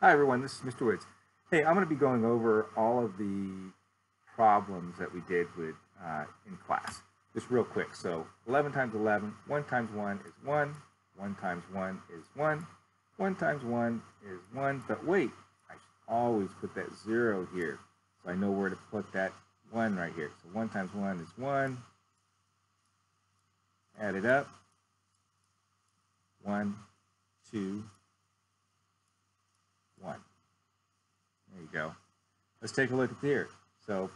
Hi everyone, this is Mr. Woods. Hey, I'm going to be going over all of the problems that we did with uh, in class, just real quick. So 11 times 11, 1 times 1 is 1, 1 times 1 is 1, 1 times 1 is 1, but wait, I should always put that 0 here, so I know where to put that 1 right here. So 1 times 1 is 1, add it up, 1, 2, 1. There you go. Let's take a look at here. So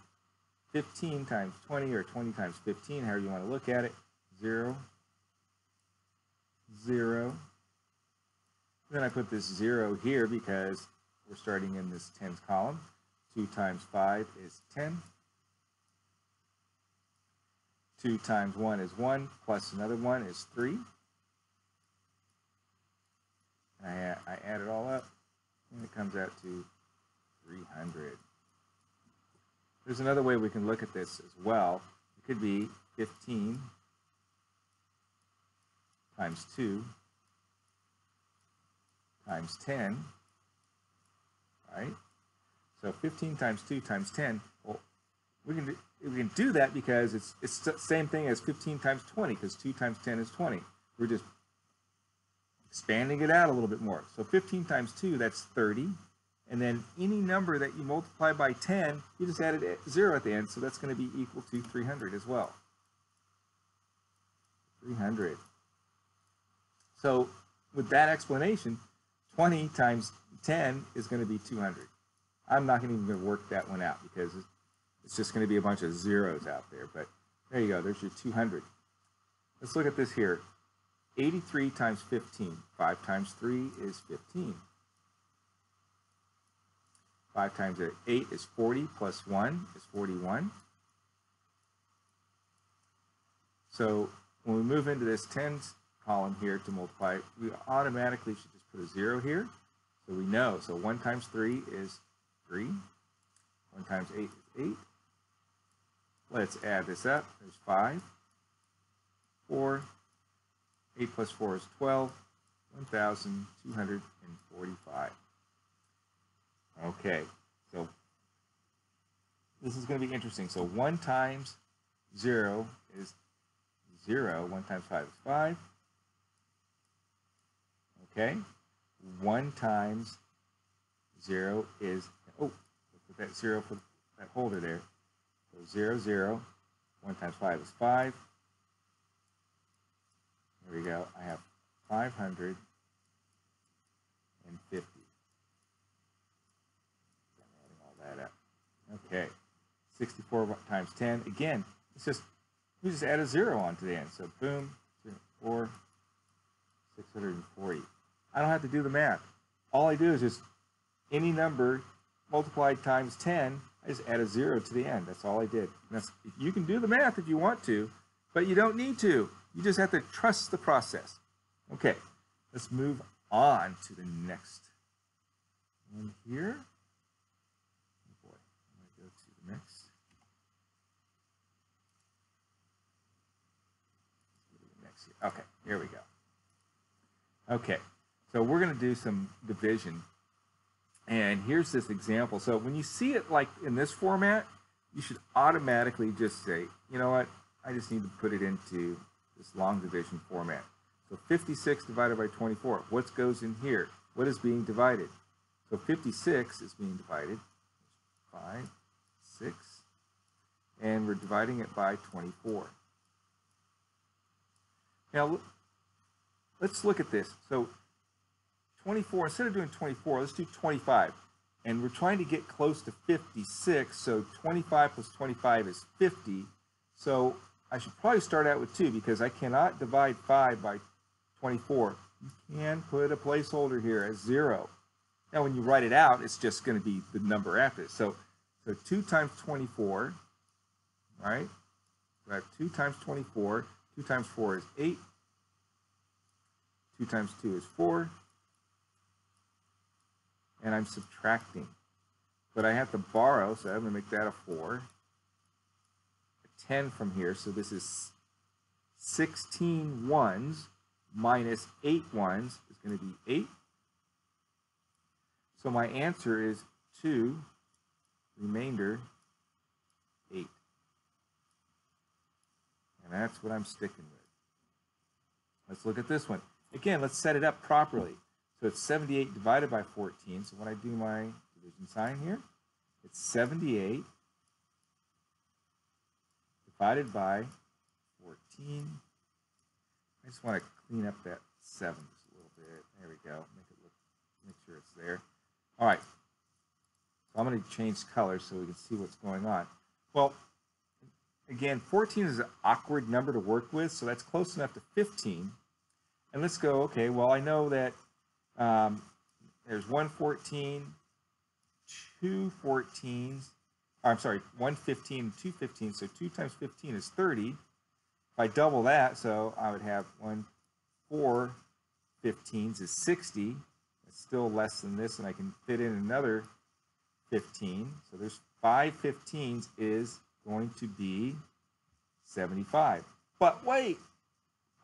15 times 20 or 20 times 15, however you want to look at it, 0, 0. Then I put this 0 here because we're starting in this tens column. 2 times 5 is 10. 2 times 1 is 1, plus another 1 is 3. And I, I add it all up, and it comes out to 300. There's another way we can look at this as well. It could be 15 times 2 times 10, right? So 15 times 2 times 10, well, we can do, we can do that because it's it's the same thing as 15 times 20 because 2 times 10 is 20. We're just expanding it out a little bit more. So 15 times 2, that's 30. And then any number that you multiply by 10, you just add a 0 at the end, so that's going to be equal to 300 as well. 300. So with that explanation, 20 times 10 is going to be 200. I'm not even going to even work that one out because it's just going to be a bunch of zeros out there. But there you go. There's your 200. Let's look at this here. 83 times 15. 5 times 3 is 15. 5 times 8 is 40, plus 1 is 41. So when we move into this tens column here to multiply, we automatically should just put a 0 here. So we know. So 1 times 3 is 3. 1 times 8 is 8. Let's add this up. There's 5, 4, 8 plus 4 is 12, 1,245. Okay, so this is going to be interesting. So 1 times 0 is 0. 1 times 5 is 5. Okay. 1 times 0 is, oh, put that 0 for that holder there. So 0, 0. 1 times 5 is 5. We go. I have 550. adding all that up. Okay. 64 times 10. Again, it's just, we just add a 0 onto the end. So boom, 4, 640. I don't have to do the math. All I do is just any number multiplied times 10, I just add a 0 to the end. That's all I did. you can do the math if you want to, but you don't need to. You just have to trust the process. Okay, let's move on to the next one here. Oh boy, I'm to go to the next. here. Okay, here we go. Okay, so we're going to do some division. And here's this example. So when you see it like in this format, you should automatically just say, you know what, I just need to put it into this long division format. So 56 divided by 24, what goes in here? What is being divided? So 56 is being divided, 5, 6, and we're dividing it by 24. Now, let's look at this. So 24, instead of doing 24, let's do 25. And we're trying to get close to 56, so 25 plus 25 is 50. So I should probably start out with 2 because I cannot divide 5 by 24. You can put a placeholder here as 0. Now when you write it out, it's just going to be the number after it. So, so 2 times 24, right? So I have 2 times 24. 2 times 4 is 8. 2 times 2 is 4. And I'm subtracting. But I have to borrow, so I'm going to make that a 4. 10 from here. So this is 16 ones minus 8 ones is going to be 8. So my answer is 2, remainder 8. And that's what I'm sticking with. Let's look at this one. Again, let's set it up properly. So it's 78 divided by 14. So when I do my division sign here, it's 78 divided by 14. I just want to clean up that 7 just a little bit. There we go. Make it look, make sure it's there. All right. So I'm going to change colors so we can see what's going on. Well, again, 14 is an awkward number to work with, so that's close enough to 15. And let's go, okay, well, I know that um, there's one 14, two 14s, I'm sorry, 115, 215. so 2 times 15 is 30. If I double that, so I would have one, four 15s is 60. It's still less than this, and I can fit in another 15. So there's five 15s is going to be 75. But wait,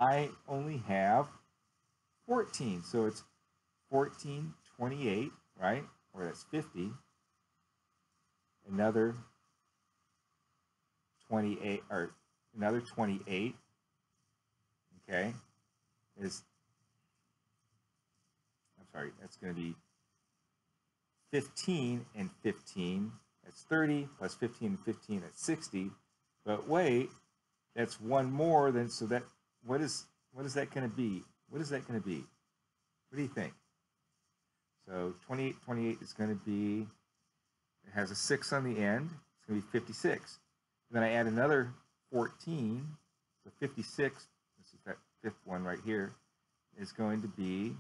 I only have 14. So it's 14, 28, right? Or that's 50. Another 28, or another 28, okay, is, I'm sorry, that's going to be 15 and 15. That's 30 plus 15 and 15, that's 60. But wait, that's one more than, so that, what is, what is that going to be? What is that going to be? What do you think? So 28, 28 is going to be, it has a 6 on the end. It's going to be 56. And then I add another 14. So 56, this is that fifth one right here, is going to be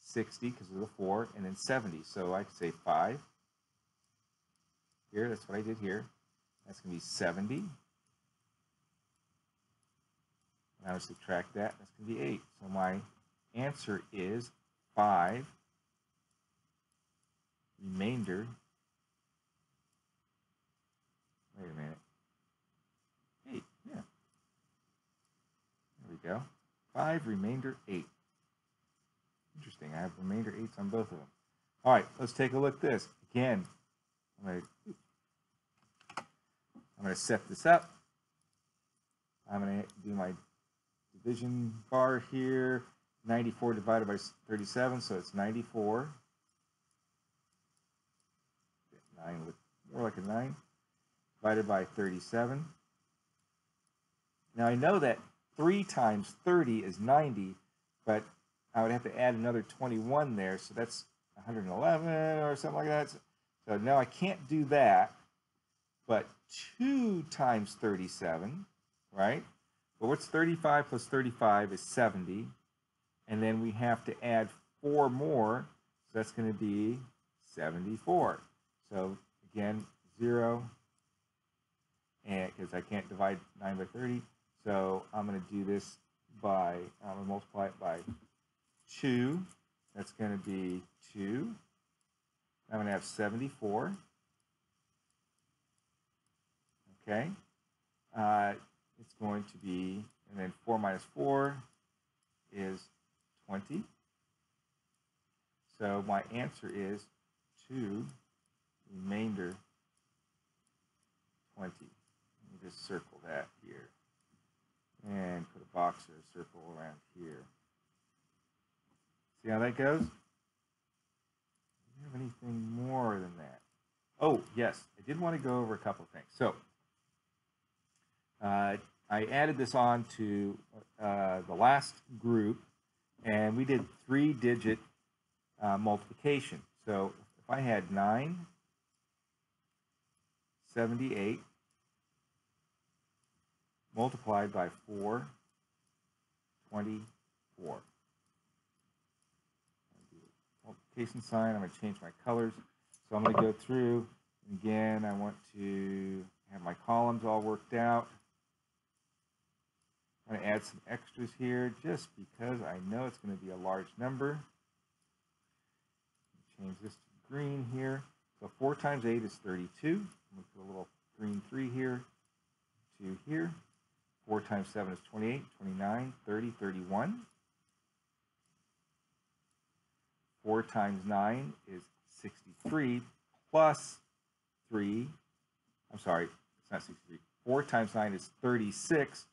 60 because of the 4, and then 70. So I could say 5. Here, that's what I did here. That's going to be 70. Now I subtract that, that's going to be 8. So my answer is 5 remainder. Wait a minute. 8, yeah. There we go. 5 remainder 8. Interesting. I have remainder 8s on both of them. All right, let's take a look at this. Again, I'm going to I'm going to set this up. I'm going to do my division bar here. 94 divided by 37, so it's 94. 9 look more like a 9. Divided by 37. Now I know that 3 times 30 is 90, but I would have to add another 21 there, so that's 111 or something like that. So now I can't do that, but 2 times 37, right? But what's 35 plus 35 is 70. And then we have to add 4 more, so that's going to be 74. So again, 0, and because I can't divide 9 by 30, so I'm going to do this by, I'm going to multiply it by 2. That's going to be 2. I'm going to have 74. Okay. Uh, it's going to be, and then 4 minus 4 is 20. So my answer is 2 remainder 20. Let me just circle that here. And put a box or a circle around here. See how that goes? Have anything more than that? Oh, yes, I did want to go over a couple of things. So, uh, I added this on to uh, the last group, and we did three-digit uh, multiplication. So if I had 9, 78 multiplied by 4, 24. Multiplication sign, I'm going to change my colors. So I'm going to go through, again, I want to have my columns all worked out. I'm going to add some extras here just because I know it's going to be a large number. Change this to green here. So 4 times 8 is 32. I'm going to put a little green 3 here, 2 here. 4 times 7 is 28, 29, 30, 31. 4 times 9 is 63 plus 3. I'm sorry, it's not 63. 4 times 9 is 36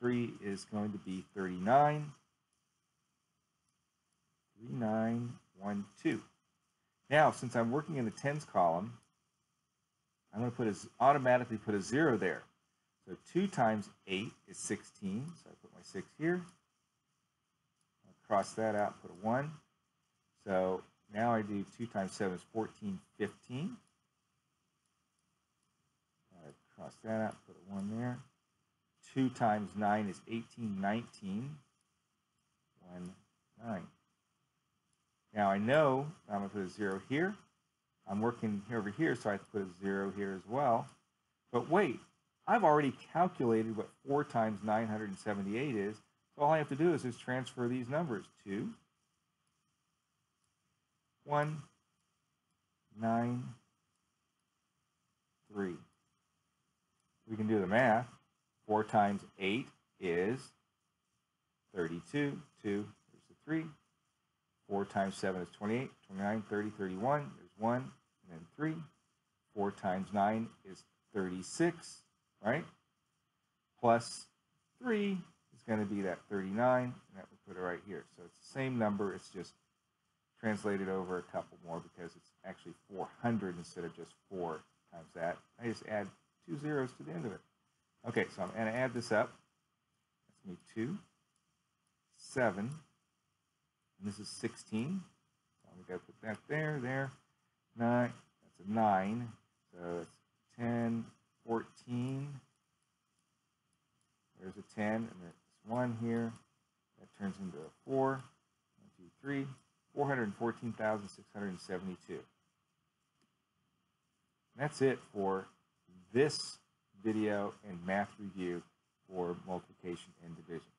3 is going to be 39. 3912. Now, since I'm working in the tens column, I'm going to put a, automatically put a 0 there. So 2 times 8 is 16. So I put my 6 here. I'll cross that out, put a 1. So now I do 2 times 7 is 14, 15. I cross that out, put a 1 there. 2 times 9 is 18, 19. 1, 9. Now I know I'm going to put a 0 here. I'm working over here, so I put a 0 here as well. But wait, I've already calculated what 4 times 978 is. So all I have to do is just transfer these numbers. 2, 1, 9, 3. We can do the math. 4 times 8 is 32. 2, there's the 3. 4 times 7 is 28, 29, 30, 31. There's 1, and then 3. 4 times 9 is 36, right? Plus 3 is going to be that 39, and that we put it right here. So it's the same number, it's just translated over a couple more because it's actually 400 instead of just 4 times that. I just add two zeros to the end of it. Okay, so I'm going to add this up. That's going to be 2, 7, and this is 16. So we got to put that there, there. 9, that's a 9. So it's 10, 14. There's a 10, and there's 1 here. That turns into a 4. 1, 2, 3. 414,672. That's it for this video and math review for multiplication and division.